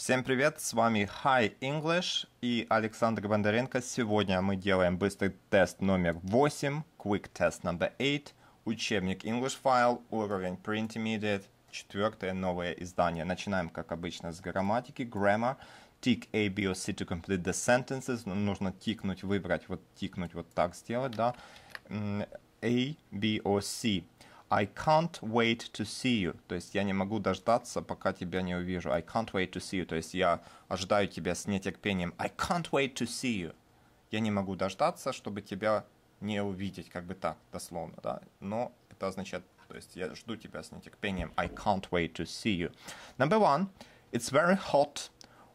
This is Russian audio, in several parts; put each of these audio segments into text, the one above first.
Всем привет, с вами Hi English и Александр Бондаренко. Сегодня мы делаем быстрый тест номер 8, Quick Test number 8, учебник English File, уровень Pre-Intermediate, четвертое новое издание. Начинаем, как обычно, с грамматики, grammar. Tick A, B or C to complete the sentences. Нужно тикнуть, выбрать, вот тикнуть, вот так сделать, да. A, B or C. I can't wait to see you. То есть я не могу дождаться, пока тебя не увижу. I can't wait to see you. То есть я ожидаю тебя с нетерпением. I can't wait to see you. Я не могу дождаться, чтобы тебя не увидеть, как бы так, дословно, да. Но это означает, то есть я жду тебя с нетерпением. I can't wait to see you. Number one, it's very hot.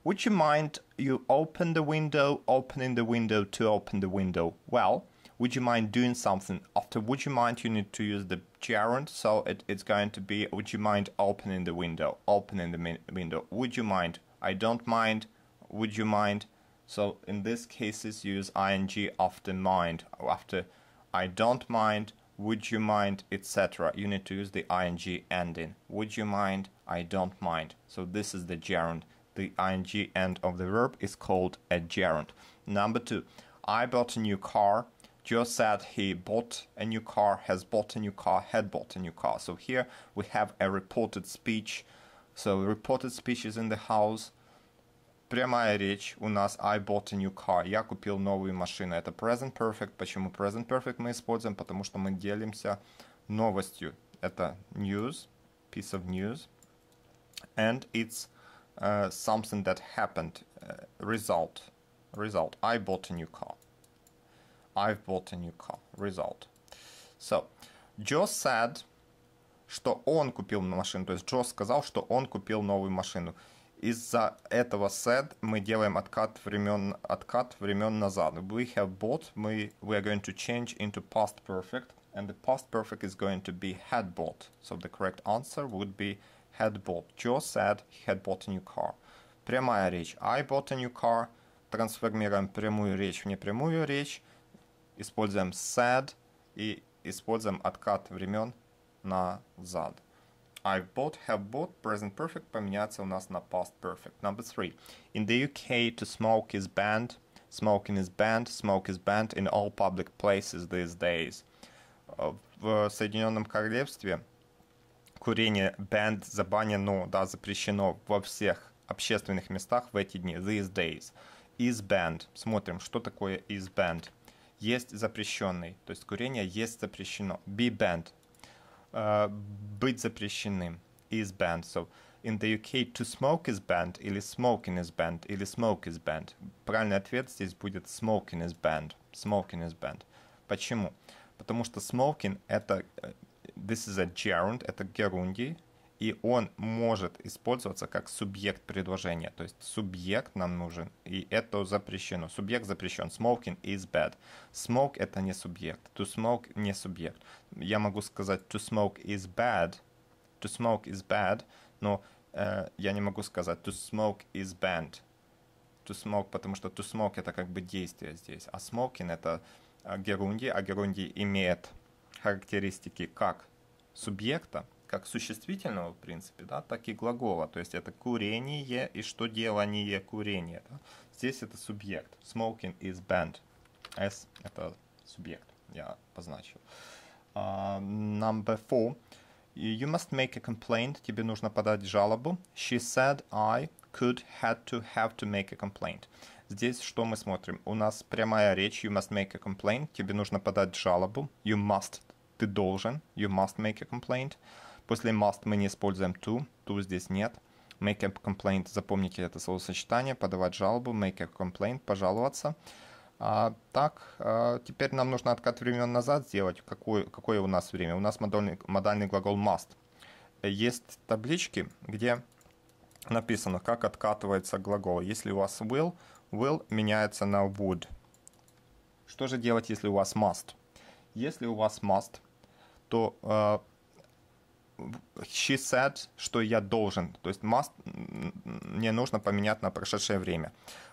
Would you mind you open the window, opening the window to open the window? Well, would you mind doing something? After would you mind, you need to use the gerund, so it, it's going to be would you mind opening the window? Opening the window. Would you mind? I don't mind. Would you mind? So in this cases, use ing after mind. After I don't mind, would you mind, etc. You need to use the ing ending. Would you mind? I don't mind. So this is the gerund. The ing end of the verb is called a gerund. Number two, I bought a new car Joe said he bought a new car, has bought a new car, had bought a new car. So here we have a reported speech. So reported speech is in the house. Прямая речь у нас I bought a new car. Я купил новую машину. Это present perfect. Почему present perfect мы используем? Потому что мы делимся новостью. Это news, piece of news. And it's uh, something that happened. Uh, result. Result. I bought a new car. I've bought a new car. Result. So, Joe said, что он купил машину. То есть Джо сказал, что он купил новую машину. Из-за этого said мы делаем откат времен, откат времен назад. We have bought, мы, we are going to change into past perfect. And the past perfect is going to be had bought. So the correct answer would be had bought. Joe said he had bought a new car. Прямая речь. I bought a new car. Трансформируем прямую речь в непрямую речь Используем said и используем откат времен назад. I've bought, have bought, present perfect поменяется у нас на past perfect. Number three. In the UK, to smoke is banned. Smoking is banned. Smoke is banned in all public places these days. В Соединенном Королевстве курение banned забанено, да, запрещено во всех общественных местах в эти дни. These days. Is banned. Смотрим, что такое is banned есть запрещенный, то есть курение есть запрещено. Be banned. Uh, быть запрещенным. Is banned. So in the UK to smoke is banned или smoking is banned или smoke is banned. Правильный ответ здесь будет smoking is banned. Smoking is banned. Почему? Потому что smoking это this is a gerund, это герундий, и он может использоваться как субъект предложения. То есть субъект нам нужен, и это запрещено. Субъект запрещен. Smoking is bad. Smoke это не субъект. To smoke не субъект. Я могу сказать to smoke is bad. To smoke is bad, но э, я не могу сказать to smoke is banned. To smoke, потому что to smoke это как бы действие здесь, а smoking это герундий, а герундий имеет характеристики как субъекта, как существительного, в принципе, да, так и глагола. То есть это курение и что делание курения. Да. Здесь это субъект. Smoking is banned. S – это субъект. Я позначил. Uh, number four. You must make a complaint. Тебе нужно подать жалобу. She said I could, had to, have to make a complaint. Здесь что мы смотрим? У нас прямая речь. You must make a complaint. Тебе нужно подать жалобу. You must. Ты должен. You must make a complaint. После must мы не используем to, to здесь нет. Make a complaint, запомните это словосочетание, подавать жалобу, make a complaint, пожаловаться. А, так, а, теперь нам нужно откат времен назад сделать. Какое, какое у нас время? У нас модальный, модальный глагол must. Есть таблички, где написано, как откатывается глагол. Если у вас will, will меняется на would. Что же делать, если у вас must? Если у вас must, то э, she said, что я должен. То есть must мне нужно поменять на прошедшее время.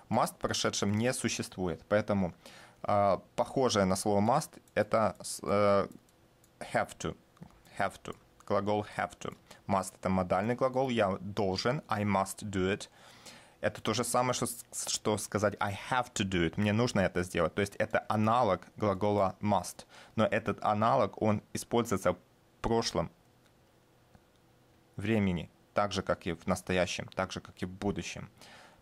Must в прошедшем не существует, поэтому э, похожее на слово must это э, have to. Have to. Глагол have to. Must это модальный глагол, я должен, I must do it. Это то же самое, что, что сказать I have to do it. Мне нужно это сделать. То есть это аналог глагола must. Но этот аналог, он используется в прошлом времени, так же, как и в настоящем, так же, как и в будущем.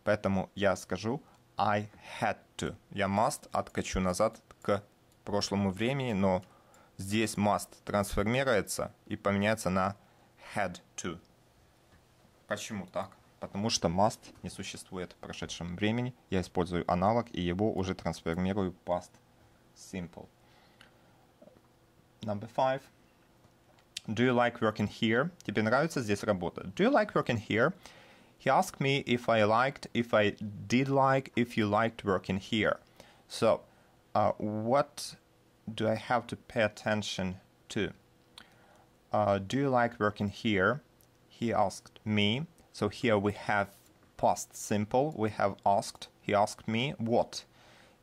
Поэтому я скажу I had to. Я must откачу назад к прошлому времени, но здесь must трансформируется и поменяется на had to. Почему так? Потому что must не существует в прошедшем времени. Я использую аналог и его уже трансформирую в past simple. Number five. Do you like working here? Тебе нравится здесь работа? Do you like working here? He asked me if I liked, if I did like, if you liked working here. So, uh, what do I have to pay attention to? Uh, do you like working here? He asked me. So here we have past simple. We have asked. He asked me what?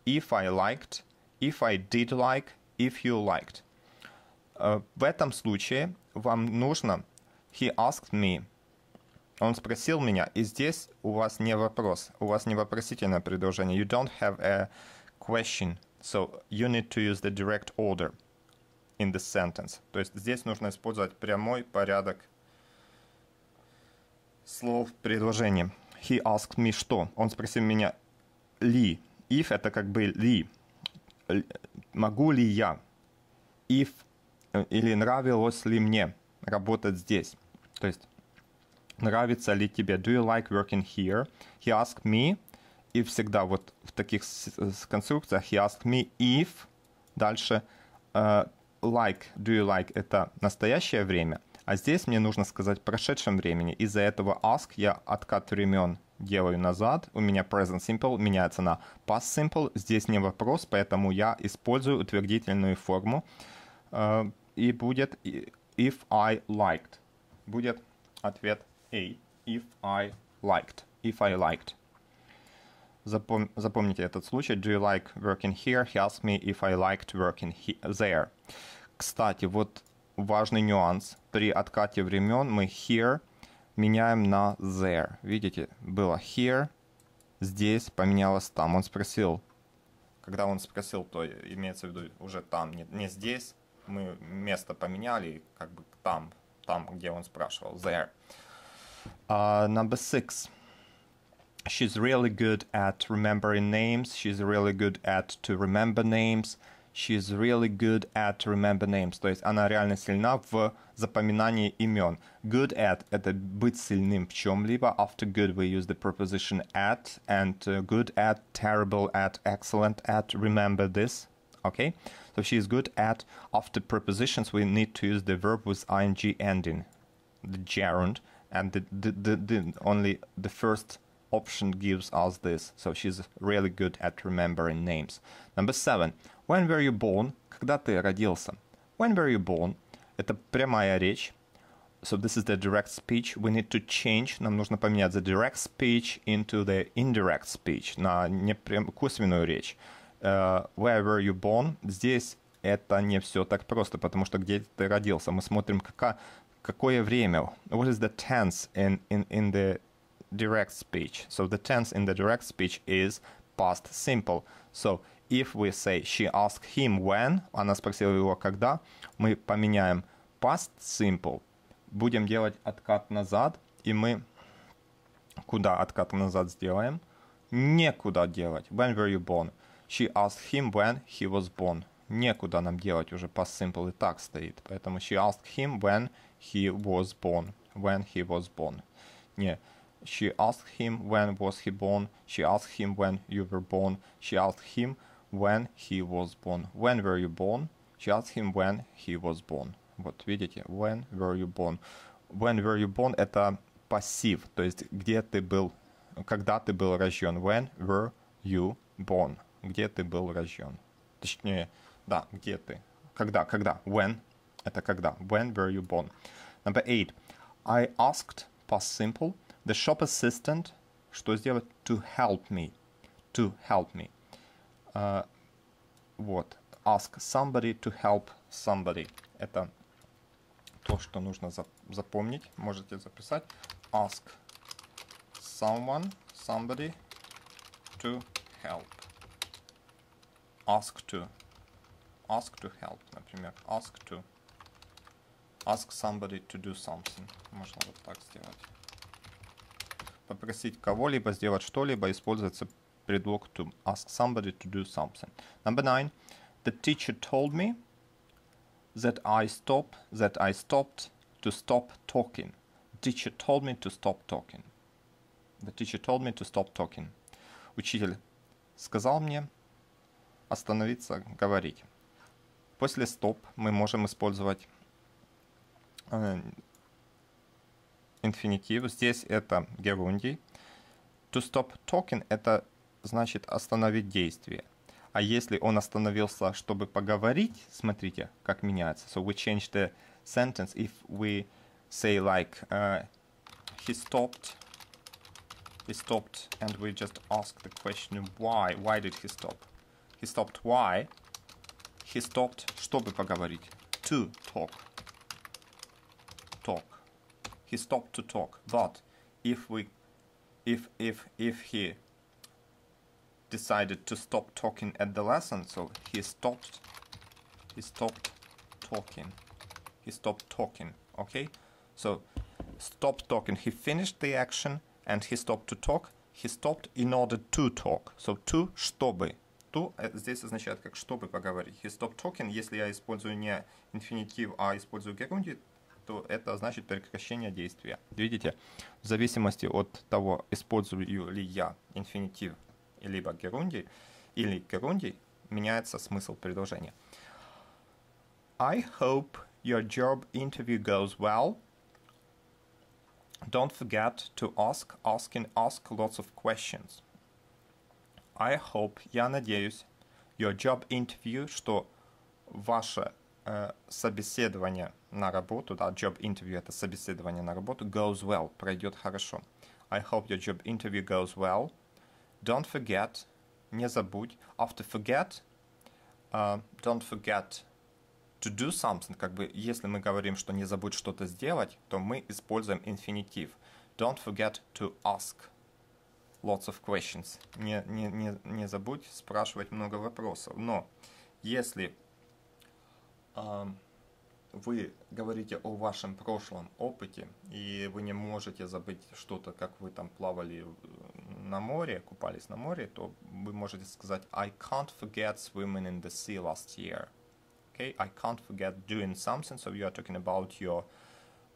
If I liked, if I did like, if you liked. Uh, в этом случае вам нужно he asked me. Он спросил меня, и здесь у вас не вопрос, у вас не вопросительное предложение. You don't have a question, so you need to use the direct order in the sentence. То есть здесь нужно использовать прямой порядок слов предложения. He asked me что? Он спросил меня ли. If это как бы ли. Могу ли я? If или нравилось ли мне работать здесь? То есть нравится ли тебе? Do you like working here? He asked me. И всегда вот в таких конструкциях he asked me if. Дальше uh, like, do you like это настоящее время. А здесь мне нужно сказать в прошедшем времени. Из-за этого ask я откат времен делаю назад. У меня present simple меняется на past simple. Здесь не вопрос, поэтому я использую утвердительную форму. Uh, и будет if I liked. Будет ответ A. If I liked. If I liked. Запом запомните этот случай. Do you like working here? He asked me if I liked working there. Кстати, вот важный нюанс. При откате времен мы here меняем на there. Видите, было here, здесь поменялось там. Он спросил, когда он спросил, то имеется в виду уже там, не, не здесь. Мы место поменяли, как бы там, там, где он спрашивал, there. Uh, number six. She's really good at remembering names. She's really good at to remember names. She's really good at remember names. То есть она реально сильна в запоминании имен. Good at – это быть сильным в чем-либо. After good we use the preposition at. And uh, good at, terrible at, excellent at, remember this. Okay? So she is good at. After prepositions we need to use the verb with ing ending. The gerund. And the, the, the, the only the first option gives us this. So she's really good at remembering names. Number seven. When were you born? Когда ты родился? When were you born? Это прямая речь. So this is the direct speech. We need to change. Нам нужно поменять the direct speech into the indirect speech. На непрям... косвенную речь. Uh, where were you born? Здесь это не все так просто, потому что где ты родился. Мы смотрим, какая, какое время. What is the tense in, in, in the direct speech? So the tense in the direct speech is past simple. So if we say she asked him when, она спросила его когда, мы поменяем past simple, будем делать откат назад, и мы куда откат назад сделаем? Некуда делать. When were you born? She asked him when he was born. Некуда нам делать, уже past simple и так стоит. Поэтому she asked him when he was born. When he was born. Не. She asked him when was he born. She asked him when you were born. She asked him when he was born. When were you born? She asked him when he was born. Вот видите, when were you born? When were you born это пассив, то есть где ты был, когда ты был рожден. When were you born? Где ты был рожден? Точнее, да, где ты. Когда, когда. When это когда. When were you born? Number eight. I asked, past simple, the shop assistant, что сделать? To help me. To help me. Uh, вот. Ask somebody to help somebody. Это то, что нужно запомнить. Можете записать. Ask someone somebody to help. Ask to. Ask to help, например. Ask to. Ask somebody to do something. Можно вот так сделать. Попросить кого-либо сделать что-либо используется предлог to. Ask somebody to do something. Number nine. The teacher told me that I stop that I stopped to stop talking. The teacher told me to stop talking. The teacher told me to stop talking. Учитель сказал мне остановиться говорить. После stop мы можем использовать э, инфинитив. Здесь это герундий. To stop talking это значит остановить действие. А если он остановился, чтобы поговорить, смотрите, как меняется. So we change the sentence if we say like uh, he stopped, he stopped, and we just ask the question why, why did he stop? He stopped why? He stopped, чтобы поговорить. To talk. Talk. He stopped to talk. But if we, if if if he decided to stop talking at the lesson, so he stopped, he stopped talking, he stopped talking, okay? So, stop talking, he finished the action and he stopped to talk, he stopped in order to talk, so to, чтобы. To здесь означает как чтобы поговорить. He stopped talking, если я использую не инфинитив, а использую герундий, то это значит прекращение действия. Видите, в зависимости от того, использую ли я инфинитив либо герундий, или герундий, меняется смысл предложения. I hope your job interview goes well. Don't forget to ask, asking, ask lots of questions. I hope, я надеюсь, your job interview, что ваше э, собеседование на работу, да, job interview это собеседование на работу, goes well, пройдет хорошо. I hope your job interview goes well. Don't forget, не забудь. After forget, uh, don't forget to do something. Как бы, если мы говорим, что не забудь что-то сделать, то мы используем инфинитив. Don't forget to ask lots of questions. Не, не, не, не забудь спрашивать много вопросов. Но если uh, вы говорите о вашем прошлом опыте, и вы не можете забыть что-то, как вы там плавали на море, купались на море, то вы можете сказать I can't forget swimming in the sea last year. Okay, I can't forget doing something, so you are talking about your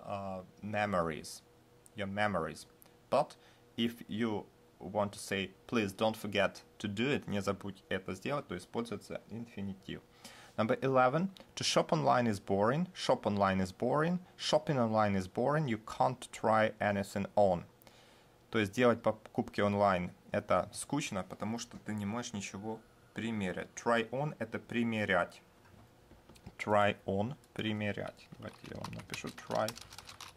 uh, memories, your memories. But if you want to say please don't forget to do it, не забудь это сделать, то используется инфинитив. Number 11, to shop online is boring, shop online is boring, shopping online is boring, you can't try anything on. То есть делать покупки онлайн это скучно, потому что ты не можешь ничего примерять. Try on это примерять. Try on примерять. Давайте я вам напишу try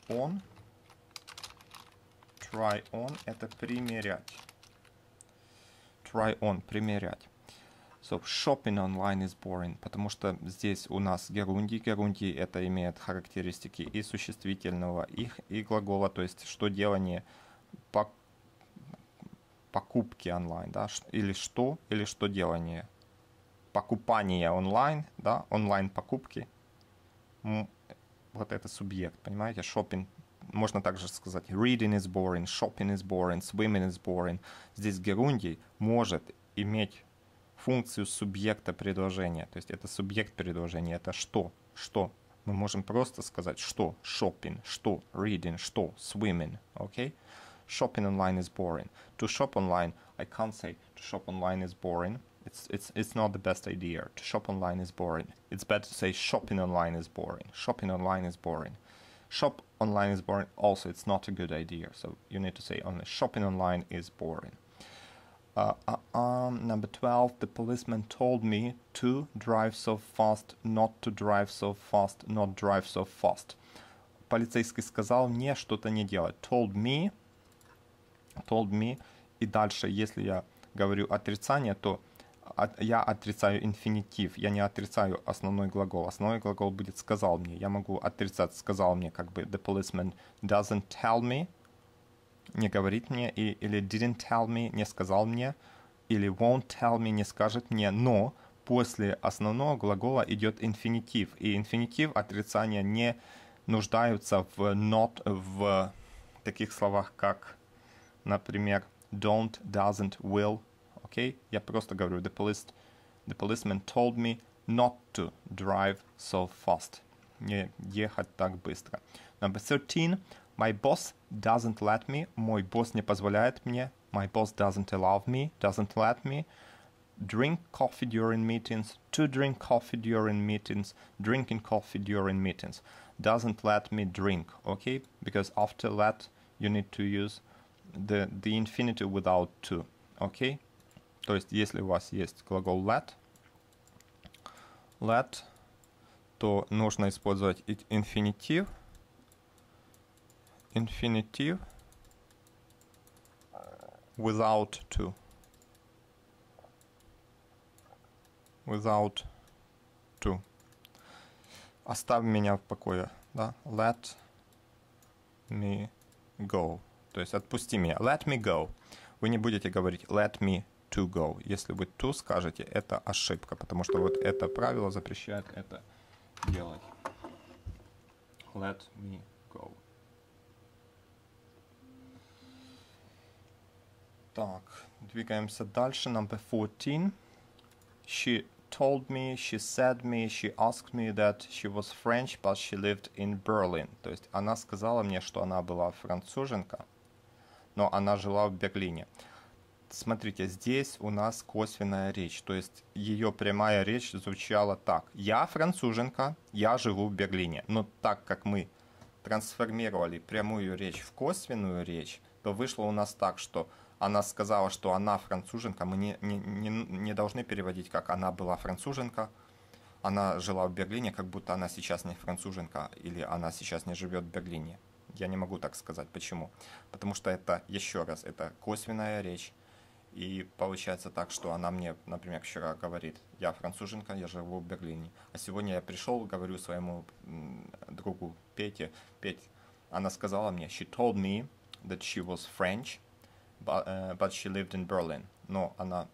on. Try on это примерять. Try on примерять. So, shopping online is boring, потому что здесь у нас герундий. Герундий это имеет характеристики и существительного, и, и глагола, то есть что делание по, покупки онлайн, да, или что, или что делание. Покупание онлайн, да, онлайн покупки. Вот это субъект, понимаете, shopping можно также сказать reading is boring, shopping is boring, swimming is boring. Здесь герундий может иметь функцию субъекта предложения. То есть это субъект предложения, это что? Что? Мы можем просто сказать что? Shopping, что? Reading, что? Swimming, okay? Shopping online is boring. To shop online, I can't say to shop online is boring. It's, it's, it's not the best idea. To shop online is boring. It's better to say shopping online is boring. Shopping online is boring. Shop online is boring. Also, it's not a good idea. So you need to say only shopping online is boring. Uh, uh, um, number 12, the policeman told me to drive so fast, not to drive so fast, not drive so fast. Полицейский сказал мне что-то не делать. Told me, told me, и дальше, если я говорю отрицание, то от, я отрицаю инфинитив, я не отрицаю основной глагол. Основной глагол будет сказал мне. Я могу отрицать сказал мне, как бы the policeman doesn't tell me, не говорит мне, и, или didn't tell me, не сказал мне, или won't tell me, не скажет мне, но после основного глагола идет инфинитив, и инфинитив отрицания не нуждаются в not, в таких словах, как, например, don't, doesn't, will? Okay? Я просто говорю, the, police, the policeman told me not to drive so fast. Не ехать так быстро. Number 13. My boss doesn't let me. Мой босс не позволяет мне. My boss doesn't allow me. Doesn't let me. Drink coffee during meetings. To drink coffee during meetings. Drinking coffee during meetings. Doesn't let me drink. Okay? Because after let you need to use the, the infinitive without to. Okay? То есть, если у вас есть глагол let, let, то нужно использовать инфинитив, инфинитив without to. Without to. Оставь меня в покое, да? Let me go. То есть отпусти меня. Let me go. Вы не будете говорить let me to go. Если вы to скажете, это ошибка, потому что вот это правило запрещает это делать. Let me go. Так, двигаемся дальше. Number 14. She told me, she said me, she asked me that she was French, but she lived in Berlin. То есть она сказала мне, что она была француженка, но она жила в Берлине. Смотрите, здесь у нас косвенная речь, то есть ее прямая речь звучала так. Я француженка, я живу в Берлине. Но так как мы трансформировали прямую речь в косвенную речь, то вышло у нас так, что она сказала, что она француженка, мы не, не, не, не должны переводить, как она была француженка, она жила в Берлине, как будто она сейчас не француженка, или она сейчас не живет в Берлине. Я не могу так сказать. Почему? Потому что это, еще раз, это косвенная речь. И получается так, что она мне, например, вчера говорит, я француженка, я живу в Берлине. А сегодня я пришел, говорю своему другу Пете, Петь, она сказала мне, she told me that she was French, but, uh, but she lived in Berlin. Но она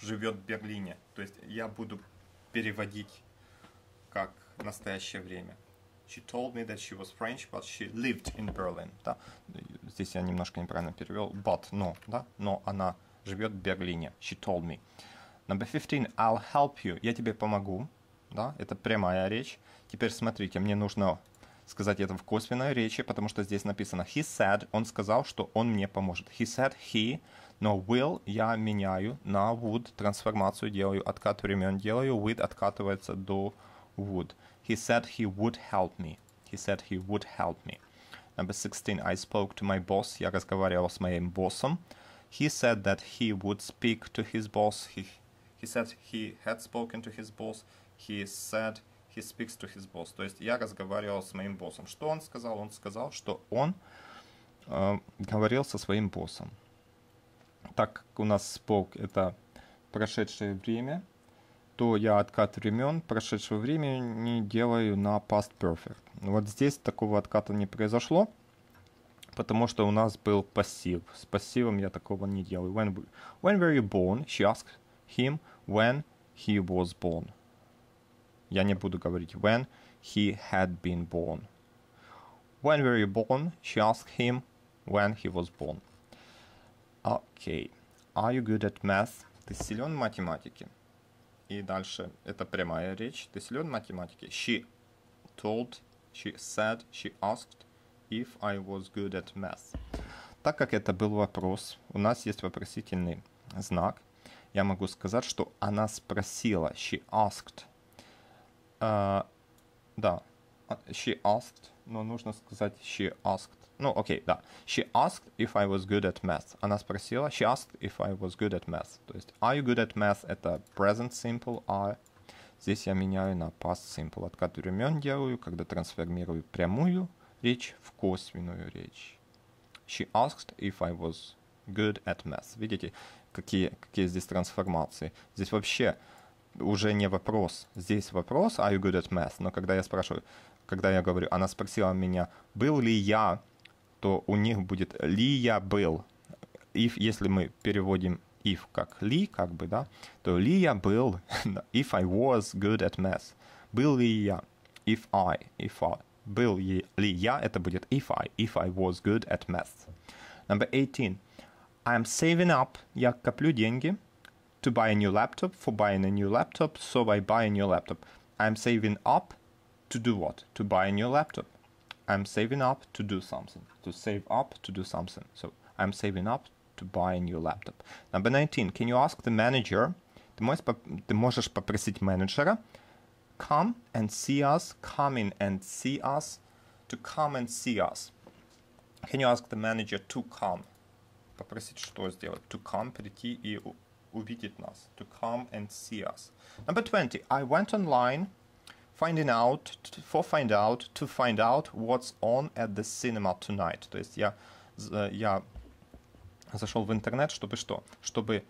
живет в Берлине. То есть я буду переводить как настоящее время. She told me that she was French, but she lived in Berlin. Да? Здесь я немножко неправильно перевел. But, но, да? Но она живет в Берлине. She told me. Number 15. I'll help you. Я тебе помогу. Да? Это прямая речь. Теперь смотрите, мне нужно сказать это в косвенной речи, потому что здесь написано he said, он сказал, что он мне поможет. He said he, но will я меняю на would, трансформацию делаю, откат времен делаю, with откатывается до would. He said he would help me. He said he would help me. Number 16. I spoke to my boss. Я разговаривал с моим боссом. He said that he would speak to his boss. He, he said he had spoken to his boss. He said he speaks to his boss. То есть я разговаривал с моим боссом. Что он сказал? Он сказал, что он э, говорил со своим боссом. Так как у нас spoke это прошедшее время, то я откат времен прошедшего времени делаю на past perfect. Вот здесь такого отката не произошло, потому что у нас был пассив. С пассивом я такого не делаю. When, when were you born? She asked him when he was born. Я не буду говорить when he had been born. When were you born? She asked him when he was born. Okay. Are you good at math? Ты силен в математике? И дальше это прямая речь. Ты силен в математике? She told, she said, she asked if I was good at math. Так как это был вопрос, у нас есть вопросительный знак. Я могу сказать, что она спросила. She asked. Uh, да. She asked, но нужно сказать she asked. Ну, окей, okay, да. She asked if I was good at math. Она спросила, she asked if I was good at math. То есть, are you good at math? Это present simple are. Здесь я меняю на past simple. Откат времен делаю, когда трансформирую прямую речь в косвенную речь. She asked if I was good at math. Видите, какие, какие здесь трансформации? Здесь вообще уже не вопрос. Здесь вопрос, are you good at math? Но когда я спрашиваю, когда я говорю, она спросила меня, был ли я то у них будет ли я был. If, если мы переводим if как ли, как бы, да, то ли я был, if I was good at math. Был ли я, if I, if I. Был ли я, это будет if I, if I was good at math. Number 18. I'm saving up, я коплю деньги to buy a new laptop, for buying a new laptop, so I buy a new laptop. I'm saving up to do what? To buy a new laptop. I'm saving up to do something. To save up to do something. So I'm saving up to buy a new laptop. Number 19. Can you ask the manager? Ты можешь, ты можешь попросить менеджера come and see us, come in and see us, to come and see us. Can you ask the manager to come? Попросить что сделать? To come, прийти и увидеть нас. To come and see us. Number 20. I went online finding out, for find out, to find out what's on at the cinema tonight. То есть я, я зашел в интернет, чтобы что? Чтобы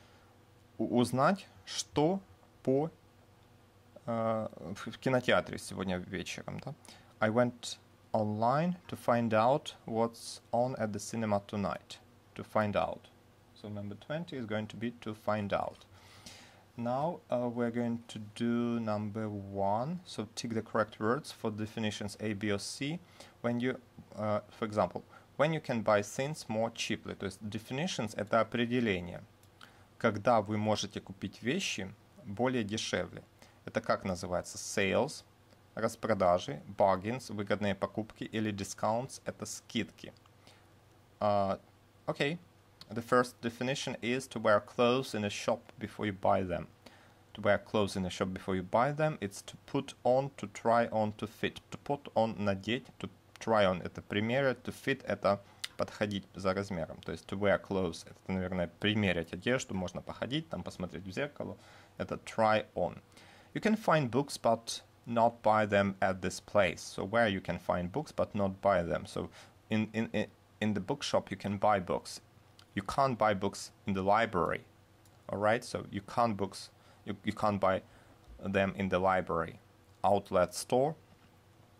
узнать, что по э, в кинотеатре сегодня вечером. Да? I went online to find out what's on at the cinema tonight. To find out. So number 20 is going to be to find out. Now uh, we're going to do number one. So tick the correct words for definitions A, B, or C. When you, uh, for example, when you can buy things more cheaply. То есть definitions — это определение. Когда вы можете купить вещи более дешевле. Это как называется? Sales, распродажи, bargains, выгодные покупки или discounts — это скидки. Uh, okay. The first definition is to wear clothes in a shop before you buy them. To wear clothes in a shop before you buy them, it's to put on, to try on, to fit. To put on – надеть, to try on – это примерить, to fit – это подходить за размером. То есть to wear clothes – это, наверное, примерить одежду, можно походить, там посмотреть в зеркало. Это try on. You can find books, but not buy them at this place. So where you can find books, but not buy them. So in, in, in the bookshop, you can buy books you can't buy books in the library all right so you can't books you, you can't buy them in the library outlet store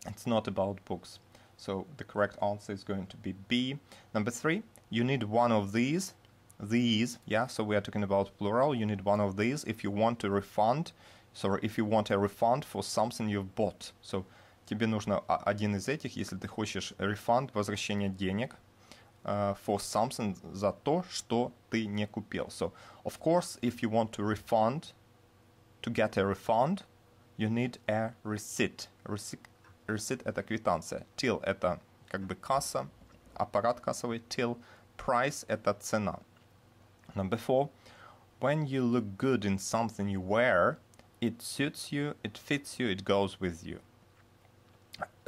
it's not about books so the correct answer is going to be b number three you need one of these these yeah so we are talking about plural you need one of these if you want to refund so if you want a refund for something you've bought so тебе нужно один из этих если ты хочешь refund возвращение денег uh, for something за то, что ты не купил. So, of course, if you want to refund, to get a refund, you need a receipt. Receipt, receipt это квитанция. Till это как бы касса, аппарат кассовый. Till price это цена. Number four, when you look good in something you wear, it suits you, it fits you, it goes with you.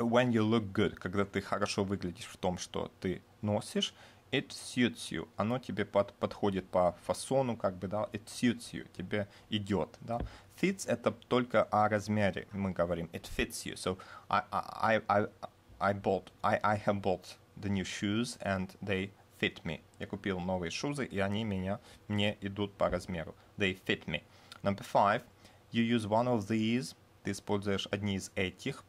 When you look good, когда ты хорошо выглядишь в том, что ты носишь, it suits you, оно тебе под, подходит по фасону, как бы, да, it suits you, тебе идет, да. Fits это только о размере, мы говорим, it fits you. So I, I, I, I bought, I, I have bought the new shoes and they fit me. Я купил новые шузы, и они меня, мне идут по размеру. They fit me. Number five, you use one of these, ты используешь одни из этих,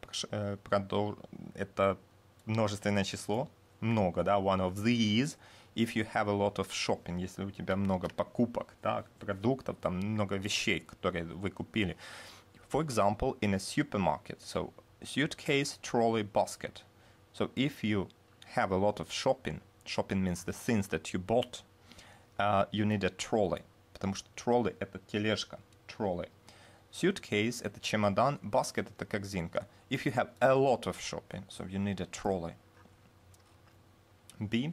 продол... это множественное число, много, да, one of these, if you have a lot of shopping, если у тебя много покупок, да, продуктов, там много вещей, которые вы купили. For example, in a supermarket, so suitcase, trolley, basket. So if you have a lot of shopping, shopping means the things that you bought, uh, you need a trolley, потому что trolley это тележка, trolley. Suitcase это чемодан, basket это корзинка. If you have a lot of shopping, so you need a trolley. B.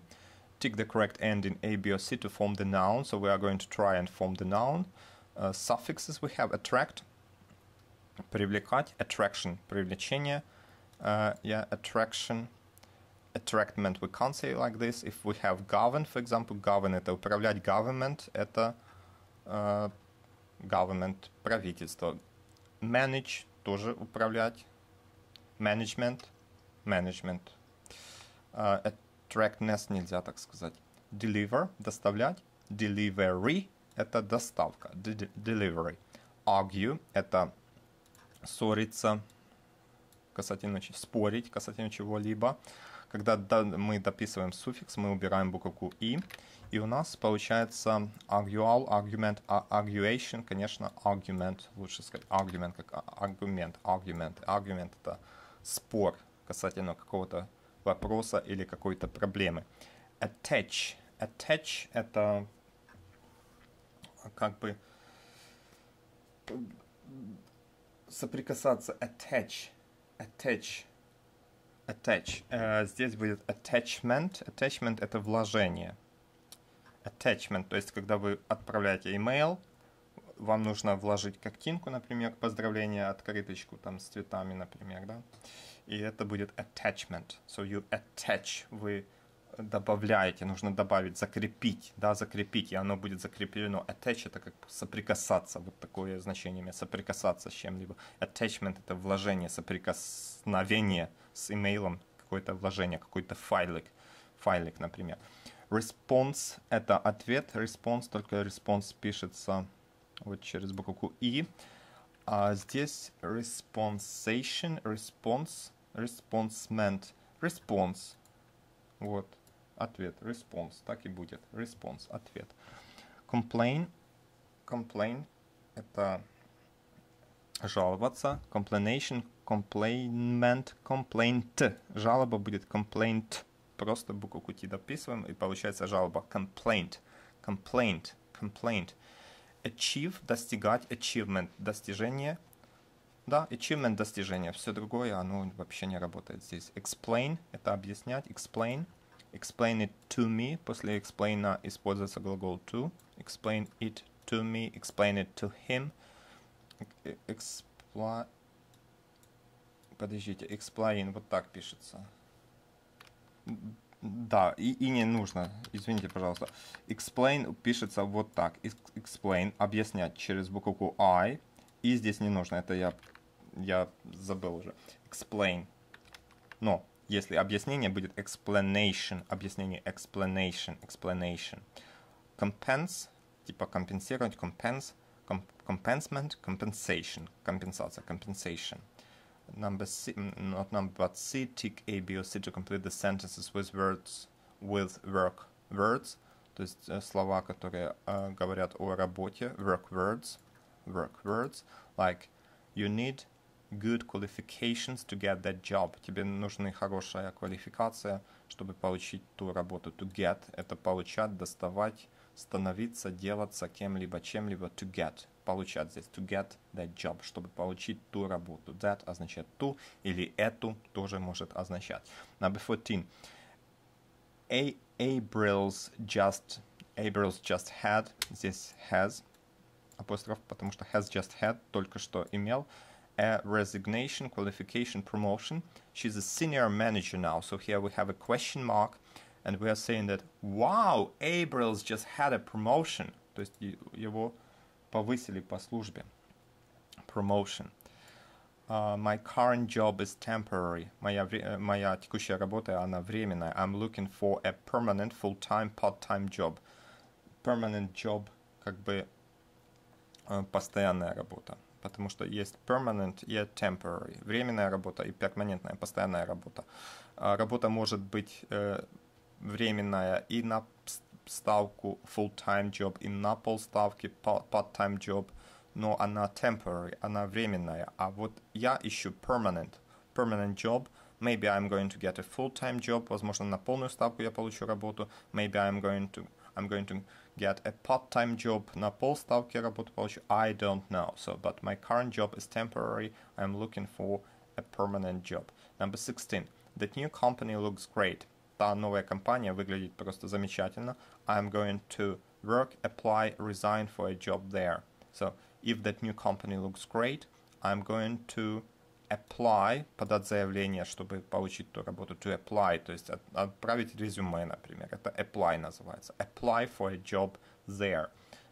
Tick the correct end in A, B, or C to form the noun. So we are going to try and form the noun. Uh, suffixes we have attract, привлекать, attraction, привлечение. Uh, yeah, attraction, attractment we can't say like this. If we have govern, for example, govern это управлять, government это uh, government, правительство. Manage тоже управлять, management, management. Uh, Tractness нельзя так сказать. Deliver – доставлять. Delivery – это доставка. De delivery. Argue – это ссориться касательно спорить касательно чего-либо. Когда мы дописываем суффикс, мы убираем буковку «и», и у нас получается argual, argument, а- arguation, конечно, argument, лучше сказать argument, как а- аргумент, argument. Argument — это спор касательно какого-то вопроса или какой-то проблемы. Attach. Attach — это как бы соприкасаться. Attach. Attach. Attach. Э, здесь будет attachment. Attachment — это вложение. Attachment, то есть когда вы отправляете email, вам нужно вложить картинку, например, поздравление, открыточку там с цветами, например, да, и это будет attachment. So you attach, вы добавляете, нужно добавить, закрепить, да, закрепить, и оно будет закреплено. Attach это как соприкасаться, вот такое значение соприкасаться с чем-либо. Attachment это вложение, соприкосновение с имейлом, какое-то вложение, какой-то файлик, файлик, например. Response это ответ, response, только response пишется вот через букву И. А здесь responsation, response, responsement, response. Вот, ответ, response, так и будет, response, ответ. Complain, complain, это жаловаться, complaination, complainment, complaint, жалоба будет complaint, просто букву Т дописываем, и получается жалоба, complaint, complaint, complaint. Achieve, достигать, achievement, достижение, да, achievement, достижение, все другое, оно вообще не работает здесь. Explain, это объяснять, explain, explain it to me, после explain используется глагол to, explain it to me, explain it to him, expla... Подождите, explain, вот так пишется. Да, и, и не нужно, извините, пожалуйста. Explain пишется вот так. Explain, объяснять через букву I. И здесь не нужно, это я, я забыл уже. Explain. Но если объяснение будет explanation, объяснение explanation, explanation. Compense, типа компенсировать, compense, compensement, compensation, компенсация, compensation. Number C, not number, but C, tick A, B or C to complete the sentences with words, with work words, то есть слова, которые uh, говорят о работе, work words, work words, like you need good qualifications to get that job. Тебе нужна хорошая квалификация, чтобы получить ту работу. To get – это получать, доставать, становиться, делаться кем-либо, чем-либо. To get – получать здесь. To get that job, чтобы получить ту работу. That означает ту или эту тоже может означать. Number 14. A April's just April's just had. Здесь has апостроф, потому что has just had только что имел a resignation, qualification, promotion. She's a senior manager now. So here we have a question mark, and we are saying that, wow, April's just had a promotion. То есть его повысили по службе. Promotion. Uh, my current job is temporary. Моя, моя текущая работа, она временная. I'm looking for a permanent, full-time, part-time job. Permanent job, как бы uh, постоянная работа. Потому что есть permanent и temporary. Временная работа и перманентная, постоянная работа. Uh, работа может быть uh, временная и на ставку full-time job, и на полставки part-time job, но она temporary, она временная. А вот я ищу permanent, permanent job. Maybe I'm going to get a full-time job. Возможно, на полную ставку я получу работу. Maybe I'm going to I'm going to get a part-time job. На полставки работу получу. I don't know. So, but my current job is temporary. I'm looking for a permanent job. Number 16. That new company looks great. Та новая компания выглядит просто замечательно. I'm going to work, apply, resign for a job there. So, if that new company looks great, I'm going to apply, подать заявление, чтобы получить ту работу, to apply, то есть от, отправить резюме, например, это apply называется. Apply for a job there.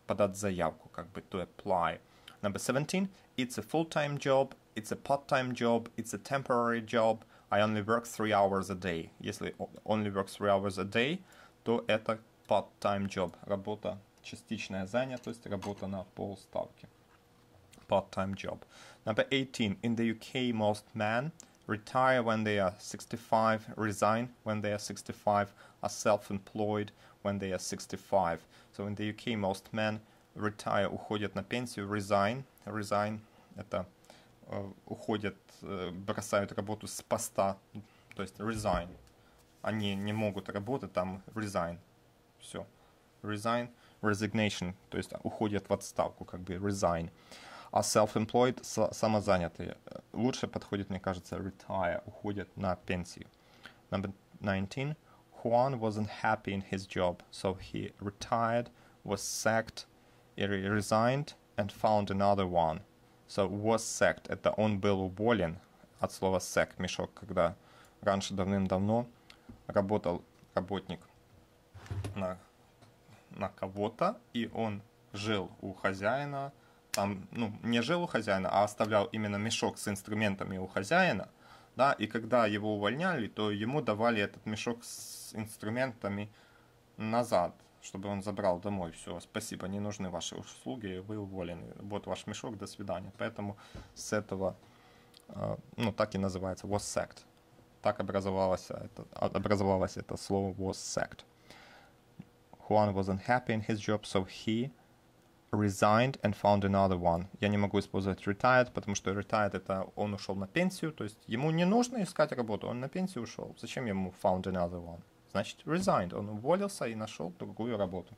Подать заявку, как бы to apply. Number 17, it's a full-time job, it's a part-time job, it's a temporary job, I only work three hours a day. Если only works three hours a day, то это part-time job, работа, частичная занятость, работа на полставки. Part-time job. Number 18. In the UK, most men retire when they are 65, resign when they are 65, are self-employed when they are 65. So in the UK most men retire, уходят на пенсию, resign, resign, это э, уходят, э, бросают работу с поста, то есть resign. Они не могут работать, там resign. Все. Resign, resignation, то есть уходят в отставку, как бы resign. А self-employed, самозанятые, лучше подходит, мне кажется, retire, уходят на пенсию. Number 19. Juan wasn't happy in his job, so he retired, was sacked, resigned and found another one. So was sacked, это он был уволен, от слова sack, мешок, когда раньше давным-давно работал работник на, на кого-то, и он жил у хозяина, там, ну, не жил у хозяина, а оставлял именно мешок с инструментами у хозяина, да, и когда его увольняли, то ему давали этот мешок с инструментами назад, чтобы он забрал домой. Все, спасибо, не нужны ваши услуги, вы уволены. Вот ваш мешок, до свидания. Поэтому с этого, э, ну, так и называется, was sacked. Так образовалось это, образовалось это слово was sacked. Juan wasn't happy in his job, so he resigned and found another one. Я не могу использовать retired, потому что retired это он ушел на пенсию, то есть ему не нужно искать работу, он на пенсию ушел. Зачем ему found another one? Значит, resigned, он уволился и нашел другую работу.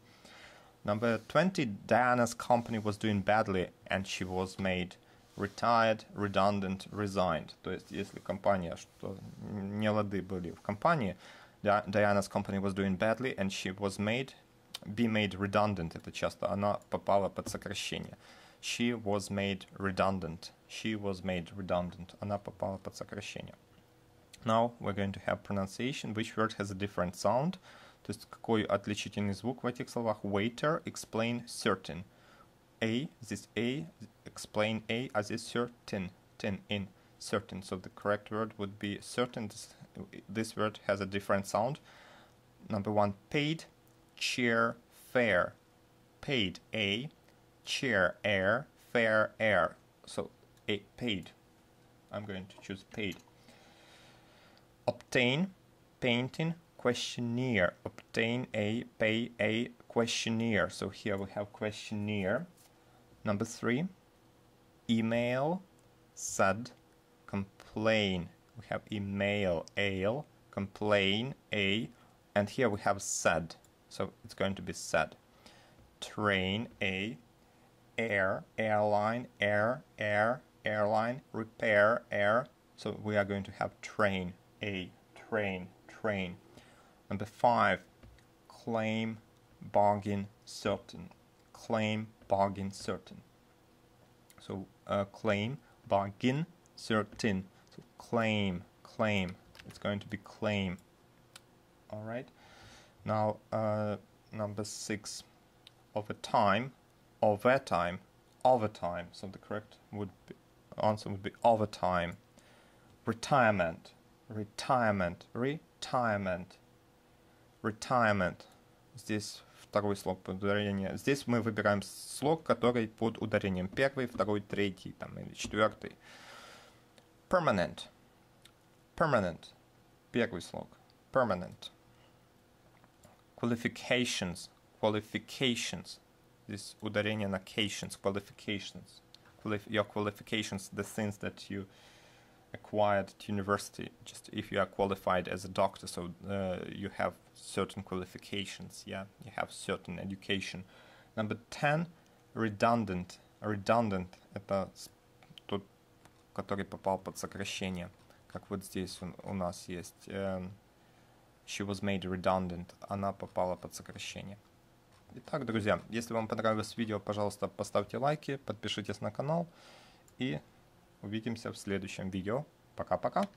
Number 20, Diana's company was doing badly and she was made retired, redundant, resigned. То есть, если компания, что не лады были в компании, Diana's company was doing badly and she was made be made redundant, это часто, она попала под сокращение. She was made redundant. She was made redundant. Она попала под сокращение. Now we're going to have pronunciation. Which word has a different sound? То есть какой отличительный звук в этих словах? Waiter, explain, certain. A, this A, explain A, as is certain, tin, in, certain. So the correct word would be certain. This, this word has a different sound. Number one, paid, chair, fair. Paid, A. Chair, air. Fair, air. So, a, paid. I'm going to choose paid. Obtain, painting, questionnaire. Obtain a, pay a questionnaire. So here we have questionnaire. Number three, email, said, complain. We have email, ale, complain, a, and here we have said. So it's going to be said. Train A, air, airline, air, air, airline, repair, air. So we are going to have train A, train, train. Number five, claim, bargain, certain. Claim, bargain, certain. So uh, claim, bargain, certain. So claim, claim. It's going to be claim. All right. Now, uh, number six, over time, over time, over time. So the correct would be, answer would be over time. Retirement, retirement, retirement, retirement. Здесь второй слог под ударение. Здесь мы выбираем слог, который под ударением. Первый, второй, третий там, или четвертый. Permanent. Permanent. Первый слог. Permanent. qualifications, qualifications. This ударение на cations, qualifications. Qualif your qualifications, the things that you acquired at university. Just if you are qualified as a doctor, so uh, you have certain qualifications. Yeah, you have certain education. Number ten, redundant. Redundant – это тот, который попал под сокращение, как вот здесь у, у нас есть. Um, She was made redundant. Она попала под сокращение. Итак, друзья, если вам понравилось видео, пожалуйста, поставьте лайки, подпишитесь на канал и увидимся в следующем видео. Пока-пока.